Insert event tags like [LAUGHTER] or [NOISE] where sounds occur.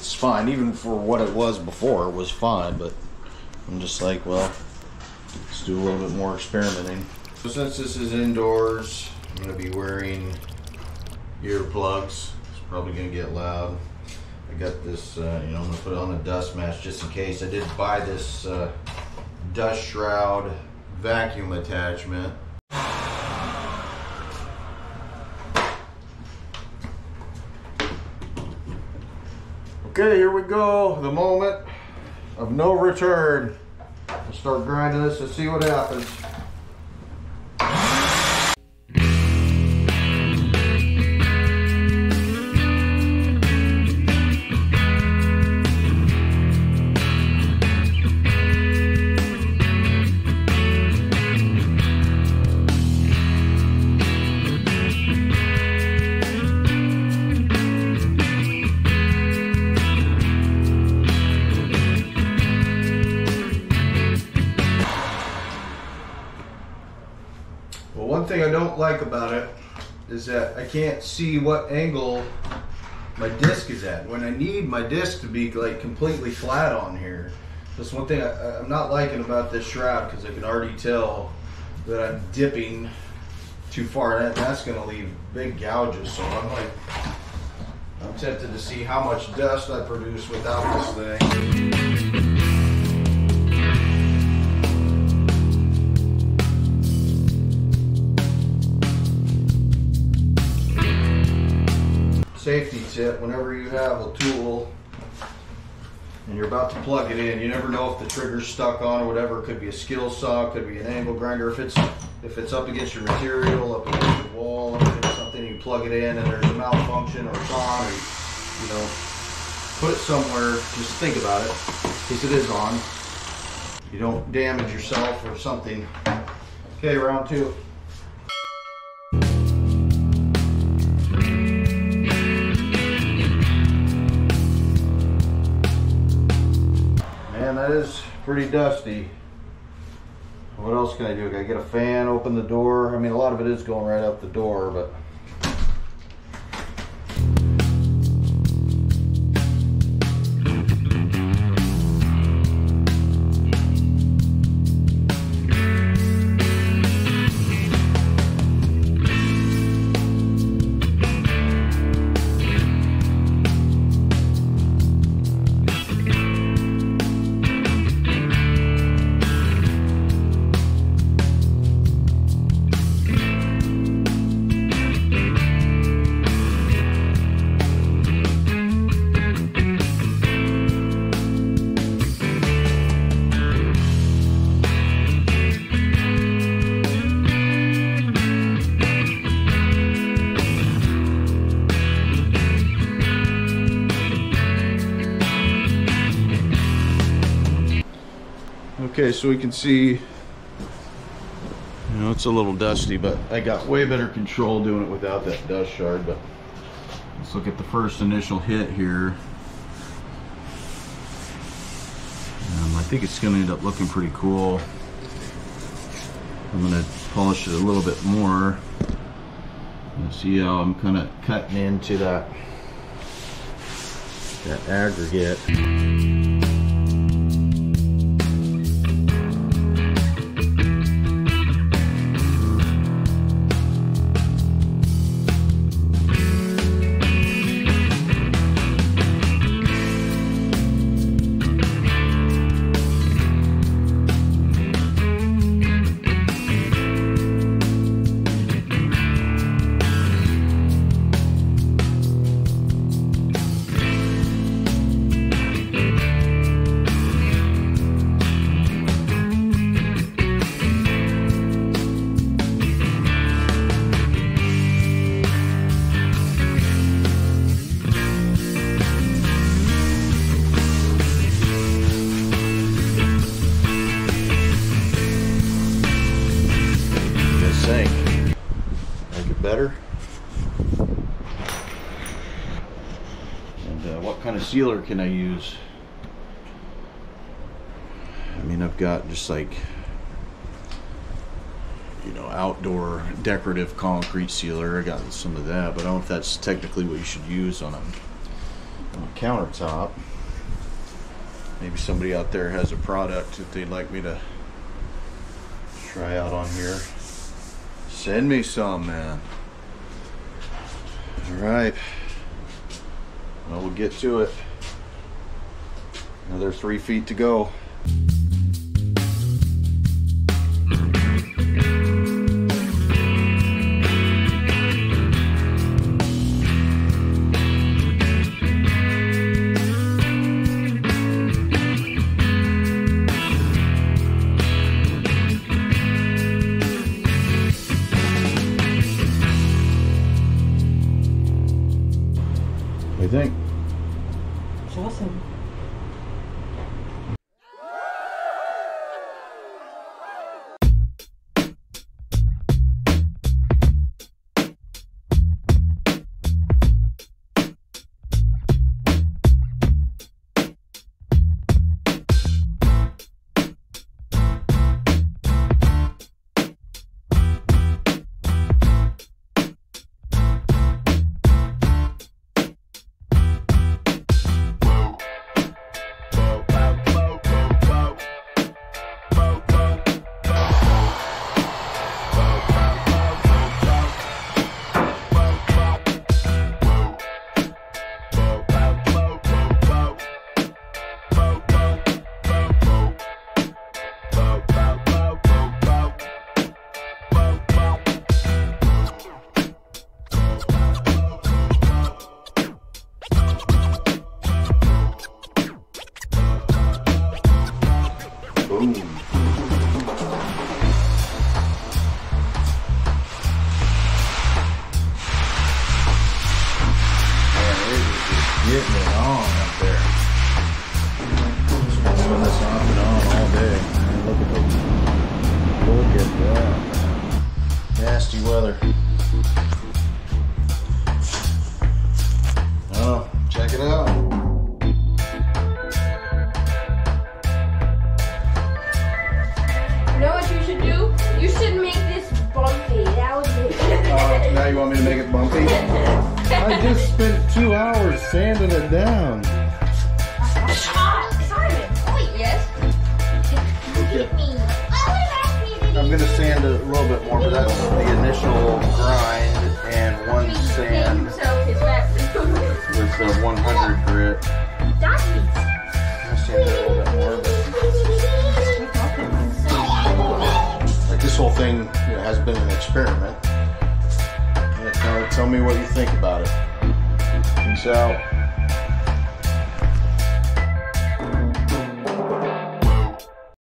it's fine. Even for what it was before, it was fine. But I'm just like, well, let's do a little bit more experimenting. So since this is indoors, I'm gonna be wearing earplugs. It's probably gonna get loud. I got this, uh, you know, I'm gonna put it on a dust mask just in case. I did buy this uh, dust shroud vacuum attachment. Okay, here we go. The moment of no return. I'll start grinding this and see what happens. One thing I don't like about it is that I can't see what angle my disc is at. When I need my disc to be like completely flat on here. That's one thing I, I'm not liking about this shroud because I can already tell that I'm dipping too far. That, that's going to leave big gouges. So I'm like, I'm tempted to see how much dust I produce without this thing. Safety tip whenever you have a tool and you're about to plug it in you never know if the trigger's stuck on or whatever. It could be a skill saw could be an angle grinder. If it's if it's up against your material up against your wall if it's something you plug it in and there's a malfunction or it's or you know put it somewhere just think about it in case it is on. You don't damage yourself or something. Okay round two that is pretty dusty. What else can I do? Can I get a fan, open the door? I mean, a lot of it is going right out the door, but. Okay, so we can see, you know, it's a little dusty, but I got way better control doing it without that dust shroud. But let's look at the first initial hit here. Um, I think it's going to end up looking pretty cool. I'm going to polish it a little bit more. You see how I'm kind of cutting into that that aggregate. And uh, what kind of sealer can I use? I mean, I've got just like, you know, outdoor decorative concrete sealer. I got some of that, but I don't know if that's technically what you should use on a, on a countertop. Maybe somebody out there has a product that they'd like me to try out on here. Send me some, man. All right. Well, we'll get to it. Another three feet to go. Awesome. Doing this off and on all day. Man, look at the look at that. Nasty weather. Oh, check it out. You know what you should do? You should make this bumpy. That would be. Uh, [LAUGHS] now you want me to make it bumpy? [LAUGHS] I just spent two hours sanding it down. Me. I'm gonna sand it a little bit more, but that's the initial grind and one sand with the 100 grit. I sand it a little bit more, but like this whole thing you know, has been an experiment. Yeah, tell, tell me what you think about it. Peace out.